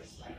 practice like